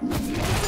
you